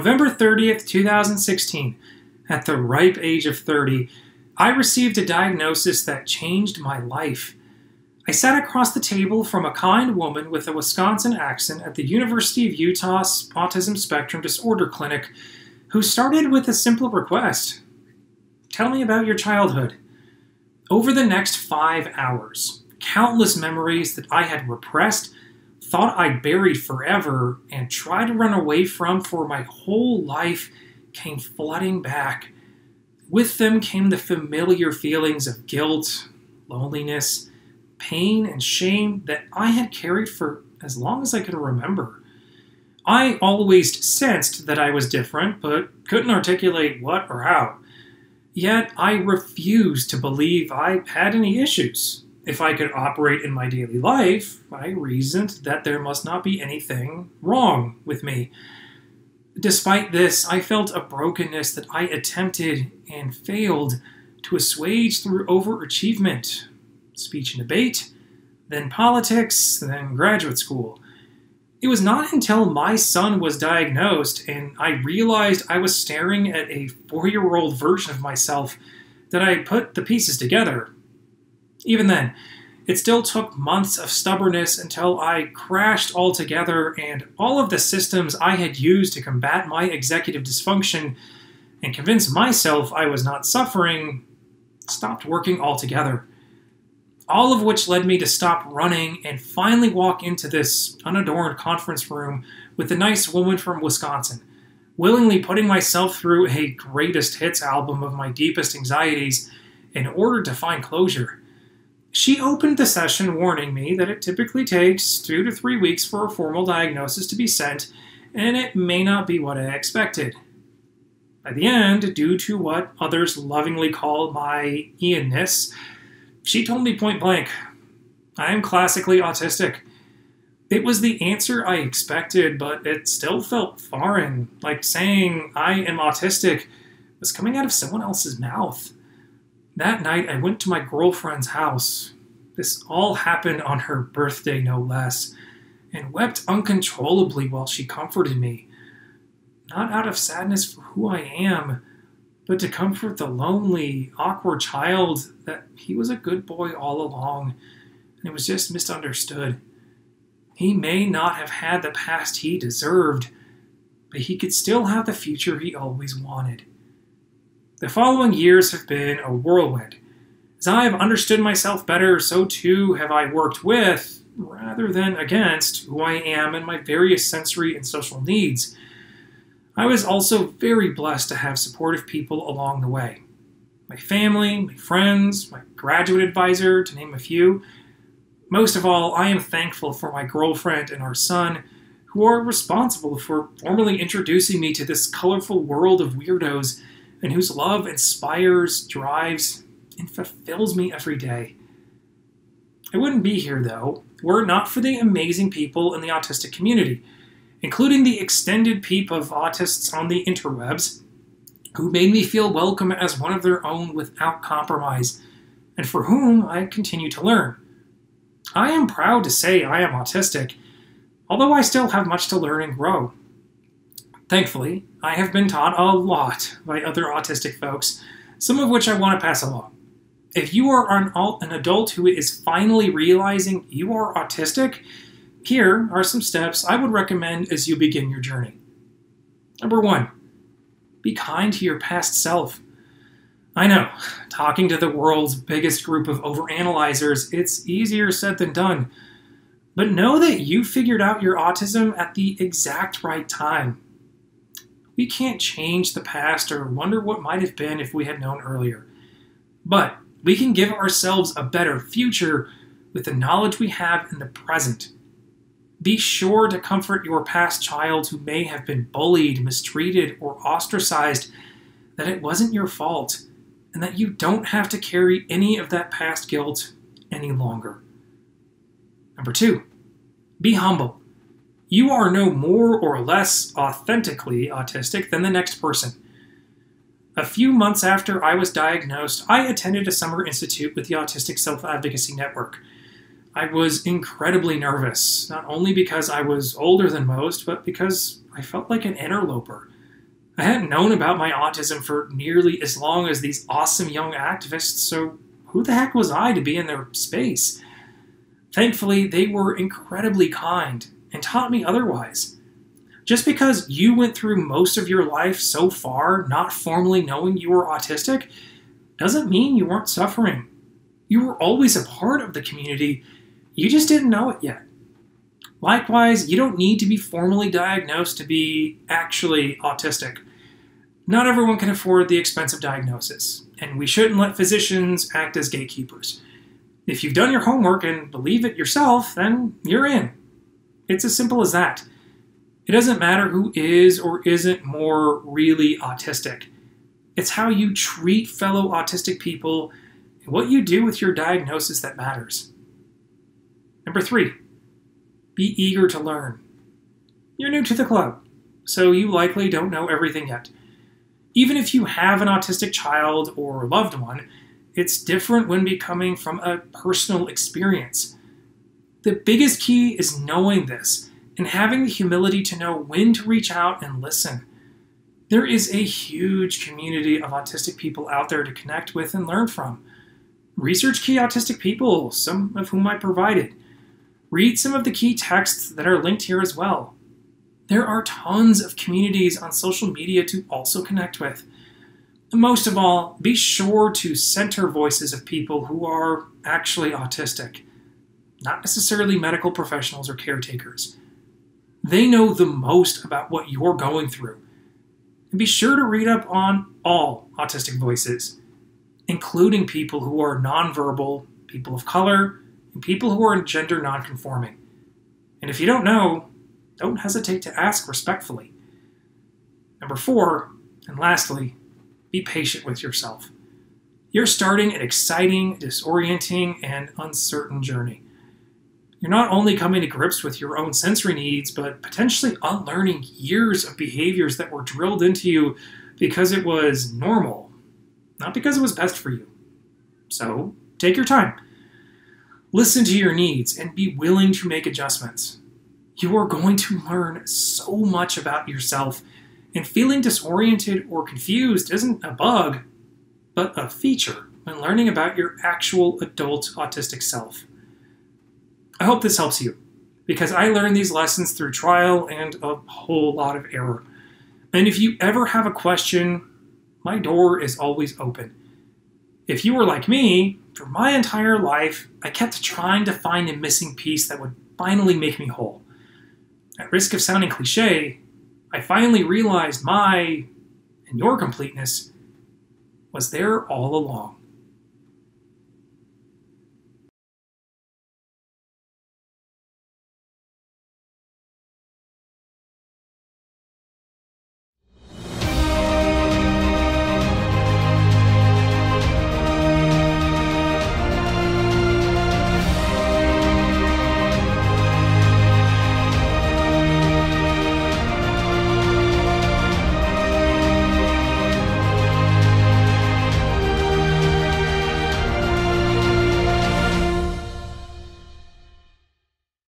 November 30th, 2016, at the ripe age of 30, I received a diagnosis that changed my life. I sat across the table from a kind woman with a Wisconsin accent at the University of Utah's Autism Spectrum Disorder Clinic who started with a simple request Tell me about your childhood. Over the next five hours, countless memories that I had repressed, thought I'd buried forever, and tried to run away from for my whole life came flooding back. With them came the familiar feelings of guilt, loneliness, pain, and shame that I had carried for as long as I could remember. I always sensed that I was different, but couldn't articulate what or how. Yet I refused to believe I had any issues. If I could operate in my daily life, I reasoned that there must not be anything wrong with me. Despite this, I felt a brokenness that I attempted and failed to assuage through overachievement, speech and debate, then politics, then graduate school. It was not until my son was diagnosed and I realized I was staring at a four year old version of myself that I put the pieces together. Even then, it still took months of stubbornness until I crashed altogether and all of the systems I had used to combat my executive dysfunction and convince myself I was not suffering stopped working altogether all of which led me to stop running and finally walk into this unadorned conference room with a nice woman from Wisconsin, willingly putting myself through a greatest hits album of my deepest anxieties in order to find closure. She opened the session warning me that it typically takes two to three weeks for a formal diagnosis to be sent, and it may not be what I expected. By the end, due to what others lovingly call my Ianness, she told me point blank, I am classically autistic. It was the answer I expected, but it still felt foreign, like saying I am autistic was coming out of someone else's mouth. That night, I went to my girlfriend's house. This all happened on her birthday, no less, and wept uncontrollably while she comforted me. Not out of sadness for who I am, but to comfort the lonely, awkward child that he was a good boy all along and it was just misunderstood. He may not have had the past he deserved, but he could still have the future he always wanted. The following years have been a whirlwind. As I have understood myself better, so too have I worked with, rather than against, who I am and my various sensory and social needs. I was also very blessed to have supportive people along the way. My family, my friends, my graduate advisor, to name a few. Most of all, I am thankful for my girlfriend and our son, who are responsible for formally introducing me to this colorful world of weirdos and whose love inspires, drives, and fulfills me every day. I wouldn't be here, though, were it not for the amazing people in the autistic community including the extended peep of autists on the interwebs, who made me feel welcome as one of their own without compromise, and for whom I continue to learn. I am proud to say I am autistic, although I still have much to learn and grow. Thankfully, I have been taught a lot by other autistic folks, some of which I want to pass along. If you are an, an adult who is finally realizing you are autistic, here are some steps I would recommend as you begin your journey. Number one, be kind to your past self. I know, talking to the world's biggest group of overanalyzers, it's easier said than done. But know that you figured out your autism at the exact right time. We can't change the past or wonder what might have been if we had known earlier. But we can give ourselves a better future with the knowledge we have in the present. Be sure to comfort your past child who may have been bullied, mistreated, or ostracized that it wasn't your fault and that you don't have to carry any of that past guilt any longer. Number two, be humble. You are no more or less authentically autistic than the next person. A few months after I was diagnosed, I attended a summer institute with the Autistic Self Advocacy Network. I was incredibly nervous, not only because I was older than most, but because I felt like an interloper. I hadn't known about my autism for nearly as long as these awesome young activists, so who the heck was I to be in their space? Thankfully, they were incredibly kind and taught me otherwise. Just because you went through most of your life so far not formally knowing you were autistic doesn't mean you weren't suffering. You were always a part of the community, you just didn't know it yet. Likewise, you don't need to be formally diagnosed to be actually autistic. Not everyone can afford the expensive diagnosis, and we shouldn't let physicians act as gatekeepers. If you've done your homework and believe it yourself, then you're in. It's as simple as that. It doesn't matter who is or isn't more really autistic. It's how you treat fellow autistic people and what you do with your diagnosis that matters. Number three, be eager to learn. You're new to the club, so you likely don't know everything yet. Even if you have an autistic child or loved one, it's different when becoming from a personal experience. The biggest key is knowing this and having the humility to know when to reach out and listen. There is a huge community of autistic people out there to connect with and learn from. Research key autistic people, some of whom I provided. Read some of the key texts that are linked here as well. There are tons of communities on social media to also connect with. And most of all, be sure to center voices of people who are actually autistic, not necessarily medical professionals or caretakers. They know the most about what you're going through. And be sure to read up on all autistic voices, including people who are nonverbal, people of color, and people who are gender nonconforming. And if you don't know, don't hesitate to ask respectfully. Number four, and lastly, be patient with yourself. You're starting an exciting, disorienting, and uncertain journey. You're not only coming to grips with your own sensory needs, but potentially unlearning years of behaviors that were drilled into you because it was normal, not because it was best for you. So, take your time. Listen to your needs and be willing to make adjustments. You are going to learn so much about yourself, and feeling disoriented or confused isn't a bug, but a feature when learning about your actual adult autistic self. I hope this helps you, because I learned these lessons through trial and a whole lot of error. And if you ever have a question, my door is always open. If you were like me, for my entire life, I kept trying to find a missing piece that would finally make me whole. At risk of sounding cliche, I finally realized my and your completeness was there all along.